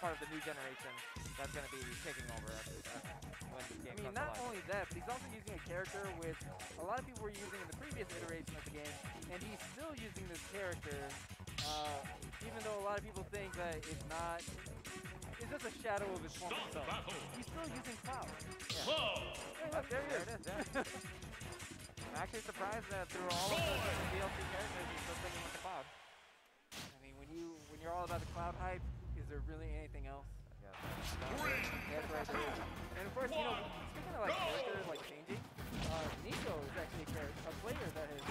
part of the new generation that's going to be taking over at, at when this game I mean, not alive. only that, but he's also using a character which a lot of people were using in the previous iteration of the game, and he's still using this character, uh, even though a lot of people think that it's not, it's just a shadow of his former self. He's still using Cloud. Yeah. Hey, look, there he There is. it is, yeah. I'm actually surprised that through all of the different DLC characters, he's still sticking with the cloud. I mean, when you when you're all about the Cloud hype, is there really anything else? Yeah. That's right. And of course, you know, speaking of like characters like changing, uh, Nicko is actually a, a player that has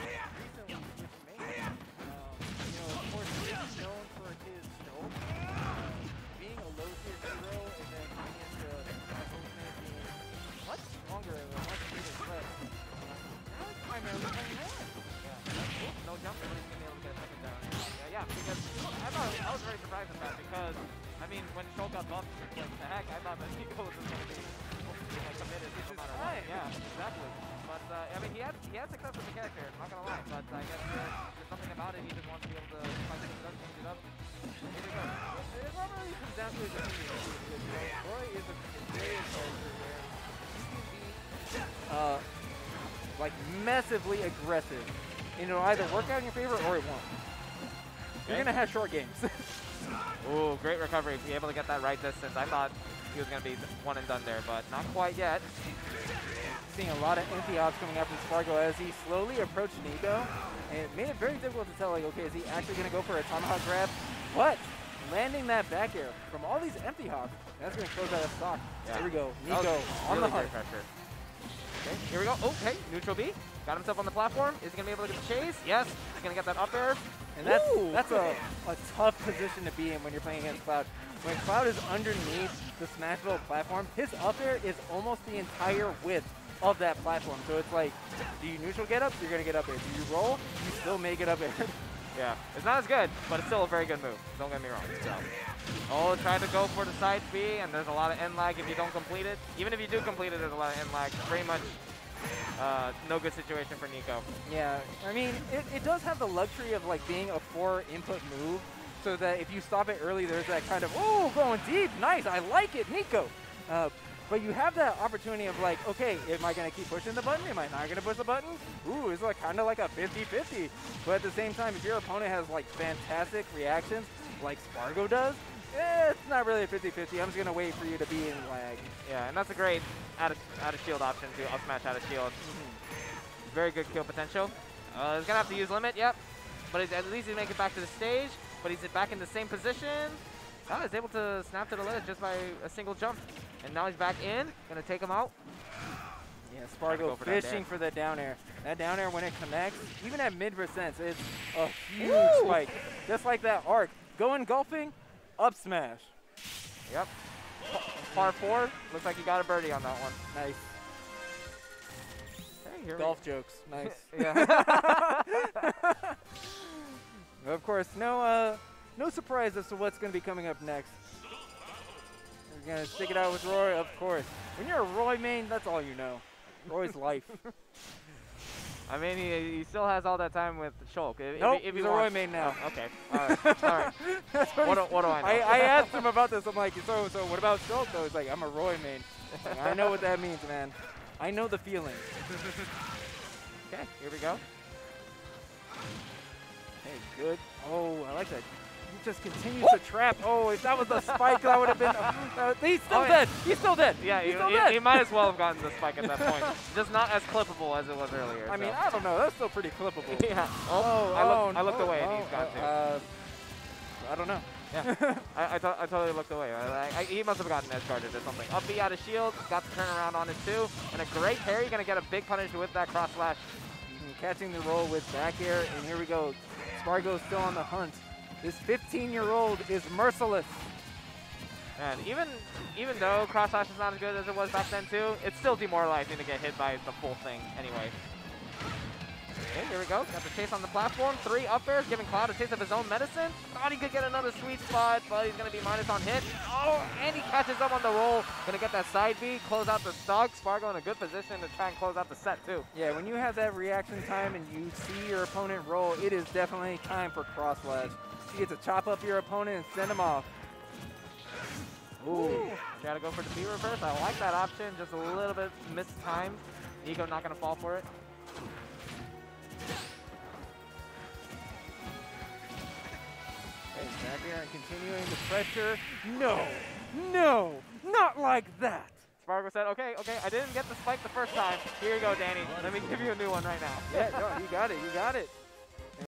when Shulk got buffed, like, the heck, I thought that Nicko was going to be you know, committed no matter what. time. Yeah, exactly. But, uh, I mean, he had, he had success with the character, I'm not going to lie, but I guess there's, there's something about it, he just wants to be able to find things up, change it up. Here we go. It probably comes down to his opinion. Because, you know, Roy is a very character where he can be uh, like massively aggressive. And it'll either work out in your favor or it won't. You're gonna have short games. Ooh, great recovery. To be able to get that right distance. I thought he was going to be one and done there, but not quite yet. Seeing a lot of empty ops coming out from Sparg0 as he slowly approached Nicko. And it made it very difficult to tell, like, okay, is he actually gonna go for a tomahawk grab? But landing that back air from all these empty hops, that's gonna close out a stock. Yeah. Here we go. Nicko on the really hunt. great pressure. Okay, here we go. Okay, neutral B. Got himself on the platform. Is he going to be able to get the chase? Yes. He's going to get that up air. And that's Ooh. that's a, a tough position to be in when you're playing against Cloud. When Cloud is underneath the Smashville platform, his up air is almost the entire width of that platform. So it's like, do you neutral get up? You're gonna get up air. Do you roll? You still may get up air. Yeah, it's not as good, but it's still a very good move. Don't get me wrong. So. Oh, try to go for the side B, and there's a lot of end lag if you don't complete it. Even if you do complete it, there's a lot of end lag. Pretty much uh, no good situation for Nicko. yeah, I mean, it, it does have the luxury of like being a four input move, so that if you stop it early, there's that kind of, oh, going deep, nice, I like it, Nicko. Uh, but you have that opportunity of like, okay, am I going to keep pushing the button? Am I not going to push the button? Ooh, it's like kind of like a 50-50. But at the same time, if your opponent has like fantastic reactions, like Sparg0 does, eh, it's not really a 50-50. I'm just going to wait for you to be in lag. Yeah, and that's a great out of, out of shield option too. Up smash out of shield. Very good kill potential. Uh, he's gonna have to use limit, yep. But at least he's making it back to the stage. But he's back in the same position. Oh, he's able to snap to the ledge just by a single jump. And now he's back in. Gonna take him out. Yeah, Sparg0 go for fishing for that down air. That down air when it connects, even at mid percents, it's a huge Woo! spike. Just like that arc. Going golfing, up smash. Yep. Par four. Looks like he got a birdie on that one. Nice. We Golf jokes. Nice. yeah. of course, no uh, no surprise as to what's going to be coming up next. To stick it out with Roy, of course. When you're a Roy main, that's all you know. Roy's life. I mean, he, he still has all that time with Shulk. If, Nope, if he's he a Roy main now. Oh, okay. All right. All right. What What do, what do I know? I, I asked him about this. I'm like, so so what about Shulk though? He's like, I'm a Roy main. Like, I know what that means, man. I know the feeling. okay, here we go. Hey, good. Oh, I like that. He just continues to trap. Oh, if that was a spike, that would have been. Uh, he's still Oh, dead. He's still dead. Yeah, he's he, still he, dead. he might as well have gotten the spike at that point. Just not as clippable as it was earlier. I mean. I don't know. That's still pretty clippable. yeah. Oh, I, oh, looked, I looked oh, away and oh, he's gone too. uh, I don't know. yeah. I, I, I totally looked away. I, I, he must have gotten edge guarded or something. Up B out of shield, got the turnaround on it too. And a great parry, gonna get a big punish with that cross slash. Mhm, Catching the roll with back air, and here we go. Sparg0's still on the hunt. This 15-year-old is merciless. And even even though cross slash is not as good as it was back then too, it's still demoralizing to get hit by the full thing anyway. Okay, here we go. Got the chase on the platform. Three up airs, giving Cloud a taste of his own medicine. Thought he could get another sweet spot, but he's going to be minus on hit. Oh, and he catches up on the roll. Going to get that side B, close out the stock. Sparg0 in a good position to try and close out the set too. Yeah, when you have that reaction time and you see your opponent roll, it is definitely time for cross slash. You get to chop up your opponent and send him off. Ooh, gotta go for the B reverse. I like that option. Just a little bit mistimed. Nicko not gonna fall for it. Okay, Zapier continuing the pressure. No, no, not like that. Sparg0 said, okay, okay, I didn't get the spike the first time. Here you go, Danny. Let me give you a new one right now. Yeah, no, you got it, you got it.